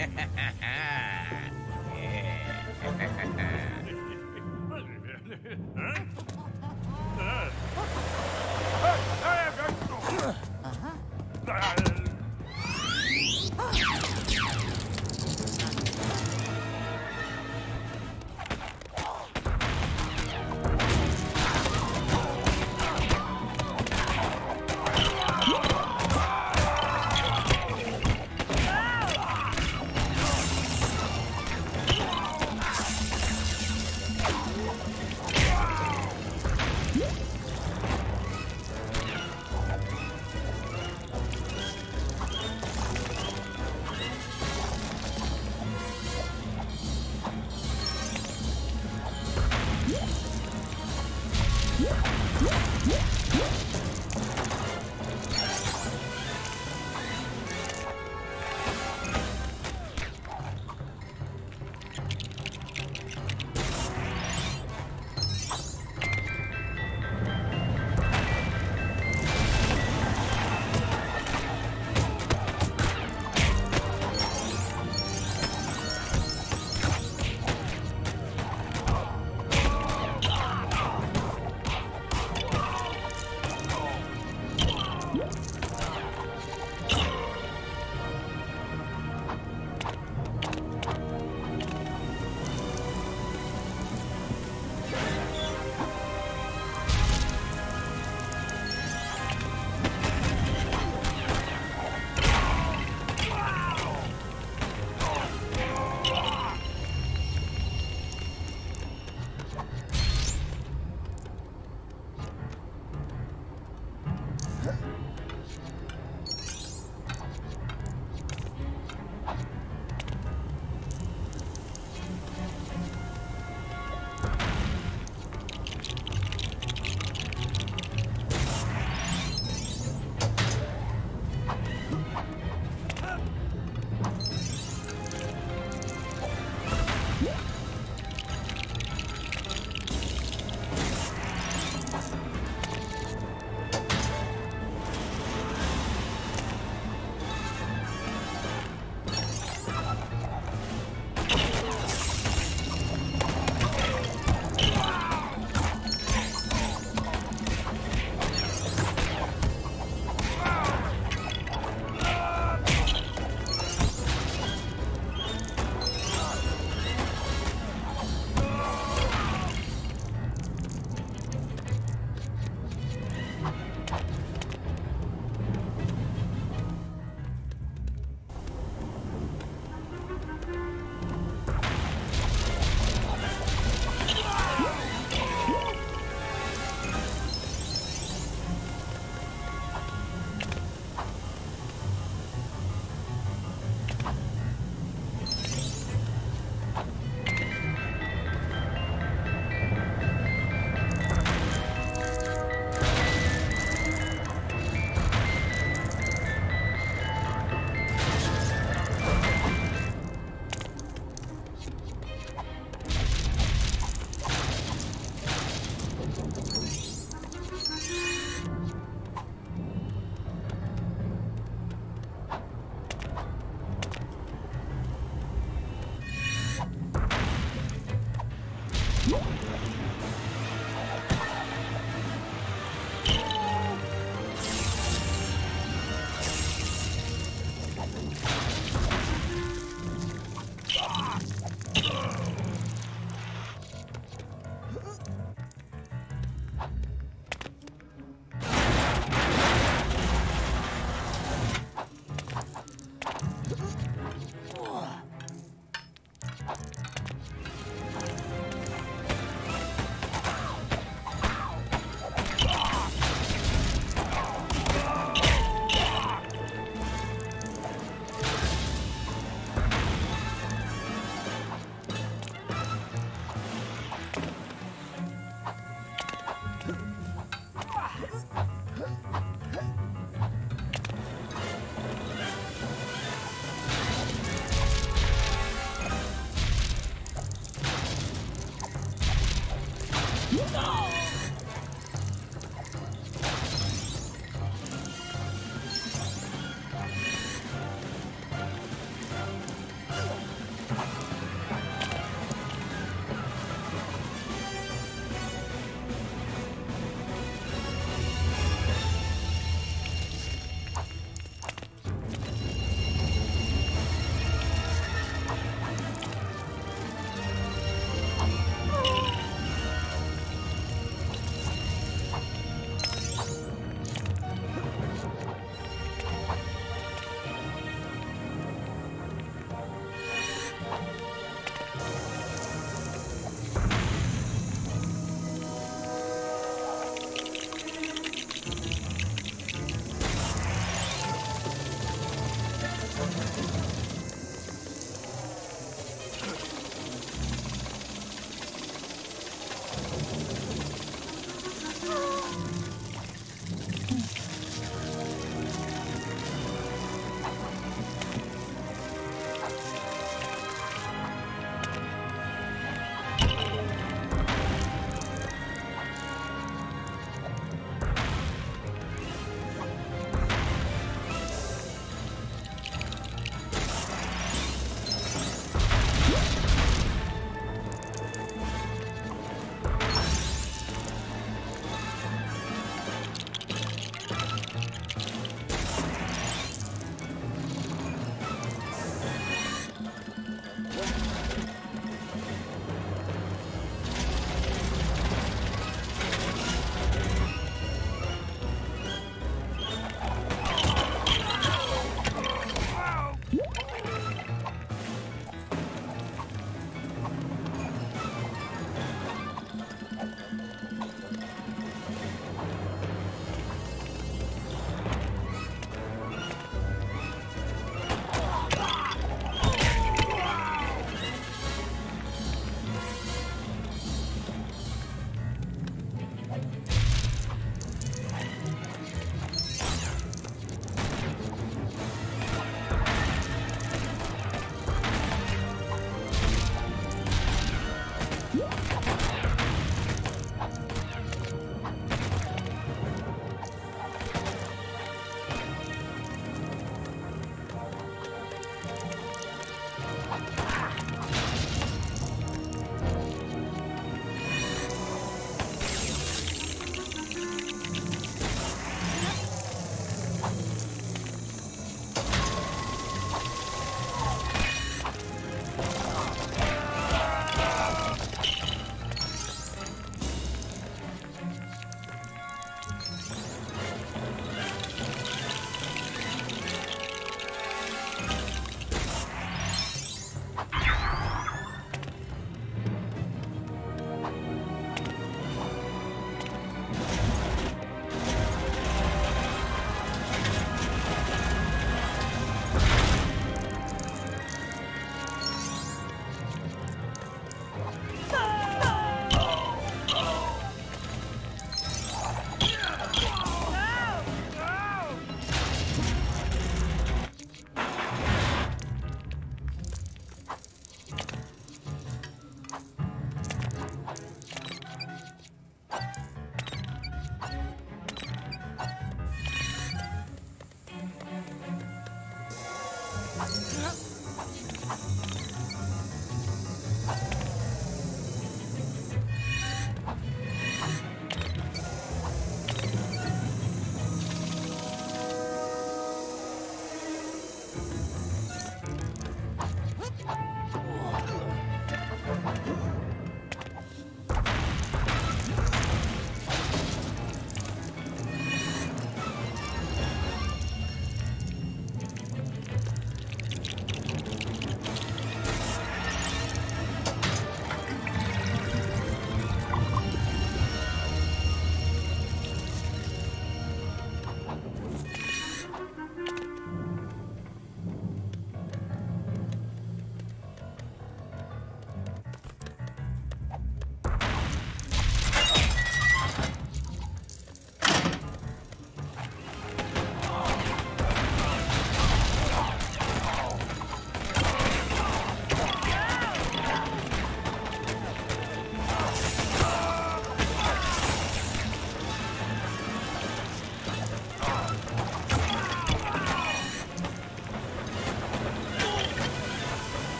Ha ha ha! Não!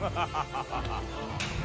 哈哈哈哈哈哈